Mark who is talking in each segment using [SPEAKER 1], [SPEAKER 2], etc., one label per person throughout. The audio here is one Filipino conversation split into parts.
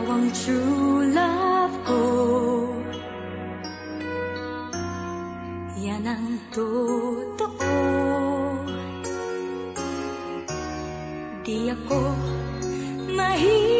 [SPEAKER 1] Ikaw ang true love ko. Yan ang totoo Di ako mahirap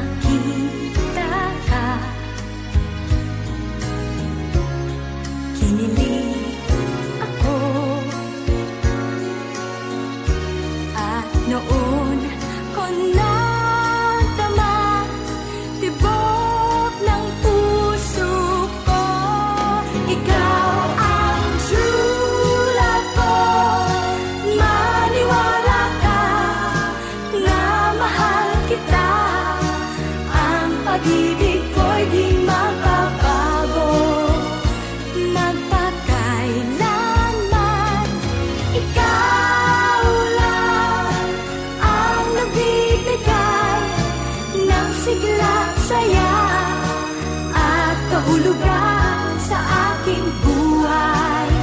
[SPEAKER 1] kahulugan sa aking buhay.